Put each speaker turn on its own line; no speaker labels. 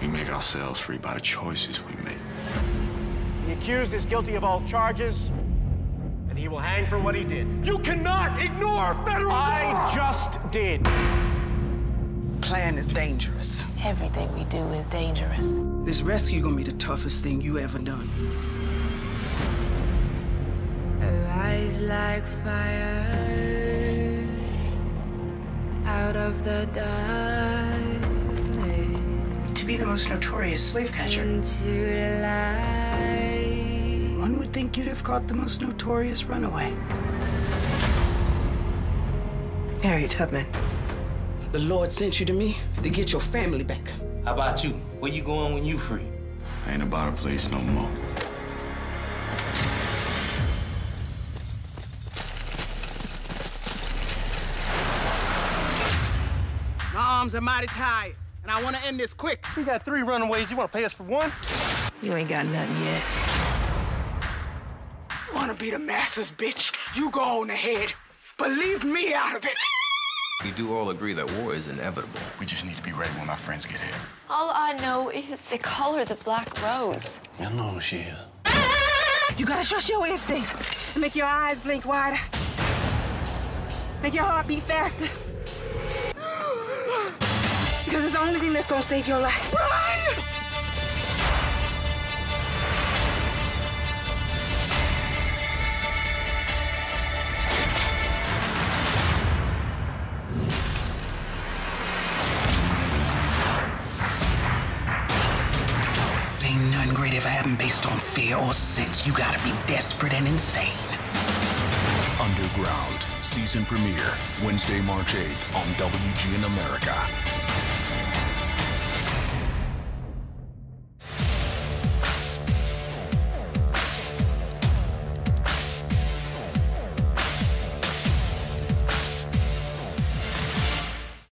We make ourselves free by the choices we make.
The accused is guilty of all charges, and he will hang for what he did.
You cannot ignore federal
I
law!
just did.
The Plan is dangerous.
Everything we do is dangerous.
This rescue gonna be the toughest thing you ever done.
Her eyes like fire out of the dark
To be the most notorious slave catcher, one would think you'd have caught the most notorious runaway. Harriet Tubman. The Lord sent you to me to get your family back.
How about you? Where you going when you free?
I Ain't about a place no more.
My arms are mighty tired, and I want to end this quick.
We got three runaways. You want to pay us for one?
You ain't got nothing yet. Wanna be the masses, bitch? You go on ahead, but leave me out of it.
We do all agree that war is inevitable.
We just need to be ready when our friends get here.
All I know is they call her the Black Rose.
I know who she is.
You gotta trust your instincts and make your eyes blink wider. Make your heart beat faster. That's gonna save your life. Run! Ain't nothing great ever happened based on fear or sense. You gotta be desperate and insane.
Underground, season premiere, Wednesday, March 8th on WGN America.